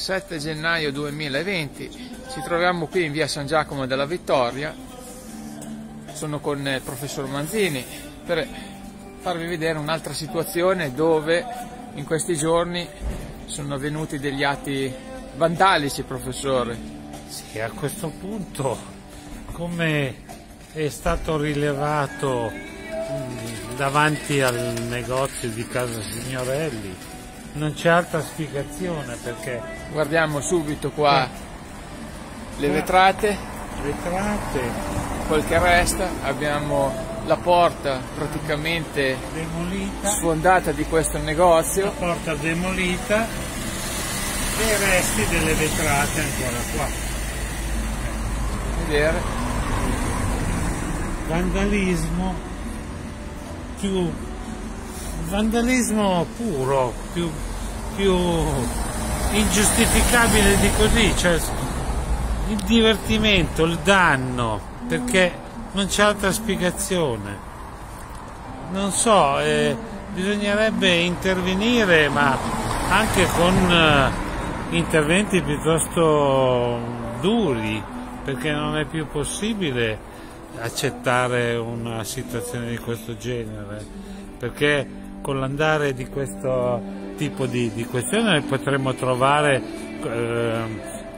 7 gennaio 2020, ci troviamo qui in via San Giacomo della Vittoria, sono con il professor Manzini per farvi vedere un'altra situazione dove in questi giorni sono avvenuti degli atti vandalici, professore. Sì, a questo punto, come è stato rilevato mm, davanti al negozio di Casa Signorelli, non c'è altra spiegazione perché... Guardiamo subito qua le vetrate, Vetrate. Quel che resta, abbiamo la porta praticamente demolita, sfondata di questo la negozio, porta demolita. E i resti delle vetrate ancora qua. vedere, Vandalismo. Più vandalismo puro, più, più ingiustificabile di così, cioè il divertimento, il danno, perché non c'è altra spiegazione. Non so, eh, bisognerebbe intervenire, ma anche con eh, interventi piuttosto duri, perché non è più possibile accettare una situazione di questo genere, perché con l'andare di questo tipo di, di questione potremmo trovare eh,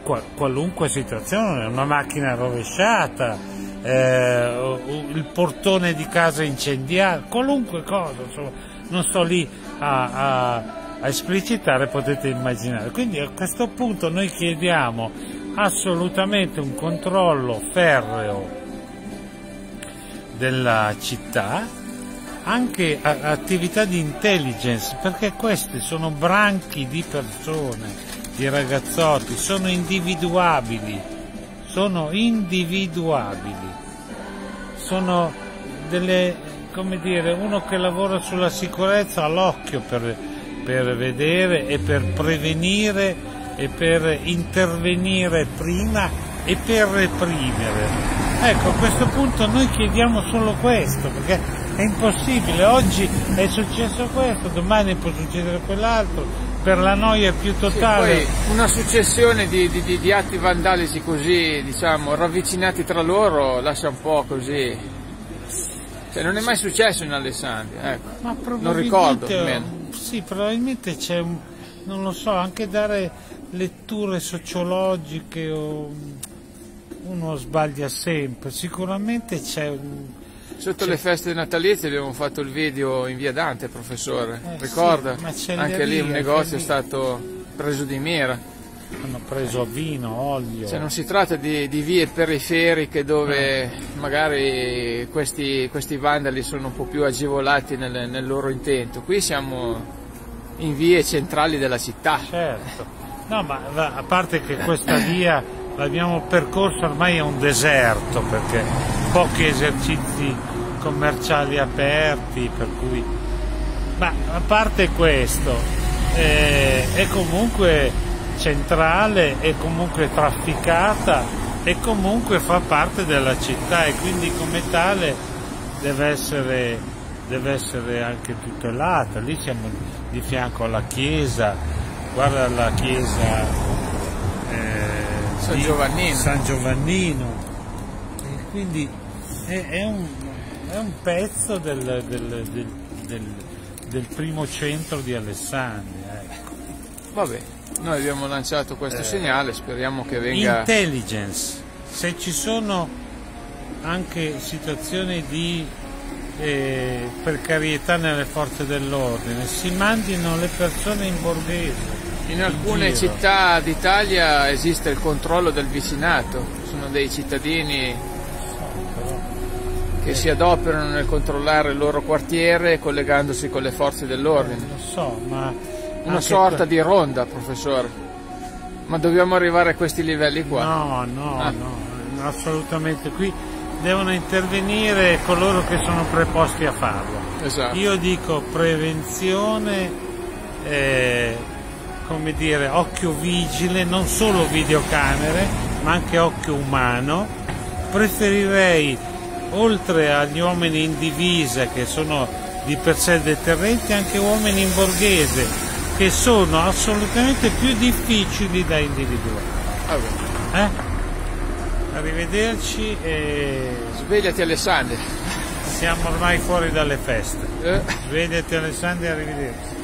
qua- qualunque situazione, una macchina rovesciata, eh, il portone di casa incendiato, qualunque cosa, insomma, non sto lì a, a- a esplicitare, potete immaginare. Quindi a questo punto noi chiediamo assolutamente un controllo ferreo della città, anche attività di intelligence, perché questi sono branchi di persone, di ragazzotti, sono individuabili, sono individuabili, sono delle, come dire, uno che lavora sulla sicurezza ha l'occhio per, per vedere e per prevenire e per intervenire prima e per reprimere. Ecco, a questo punto noi chiediamo solo questo, perché è impossibile, oggi è successo questo, domani può succedere quell'altro, per la noia più Sì, totale. poi una successione di, di- di- atti vandalici così, diciamo, ravvicinati tra loro lascia un po' così. Cioè, non è mai successo in Alessandria, ecco. Ma Non ricordo almeno. Sì, probabilmente c'è un, non lo so, anche dare letture sociologiche o uno sbaglia sempre, sicuramente c'è un... Sotto le feste natalizie abbiamo fatto il video in via Dante, professore. Eh, Ricorda? sì, Anche lì un negozio è stato preso di mira. hanno preso vino, olio. Cioè, non si tratta di, di vie periferiche dove magari questi, questi vandali sono un po' più agevolati nel, nel loro intento. Qui siamo in vie centrali della città. Certo, no ma a parte che questa via l'abbiamo percorsa ormai è un deserto perché pochi esercizi commerciali aperti, per cui... Ma a parte questo, eh, è comunque centrale, è comunque trafficata e comunque fa parte della città e quindi come tale deve essere, deve essere anche tutelata. Lì siamo di fianco alla chiesa, guarda la chiesa eh, San Giovannino. San Giovannino. E quindi è, è un, è un pezzo del, del- del- del- primo centro di Alessandria. ecco. Vabbè, noi abbiamo lanciato Eh. questo segnale, speriamo che venga... Intelligence, se ci sono anche situazioni di eh, precarietà nelle forze dell'ordine, si mandino le persone in borghese. In alcune giro. città d'Italia esiste il controllo del vicinato, sono dei cittadini Però, che si adoperano nel controllare il loro quartiere collegandosi con le forze dell'ordine. lo so, ma Una sorta di ronda, professore. Ma dobbiamo arrivare a questi livelli qua. No, no, Ah. no, assolutamente. Qui devono intervenire coloro che sono preposti a farlo. Esatto. Io dico prevenzione, eh, come dire, occhio vigile, non solo videocamere, ma anche occhio umano. Preferirei, oltre agli uomini in divisa che sono di per sé deterrenti, anche uomini in borghese che sono assolutamente più difficili da individuare. Eh? Arrivederci e Svegliati Alessandro. siamo ormai fuori dalle feste. Eh. Svegliati Alessandro e arrivederci.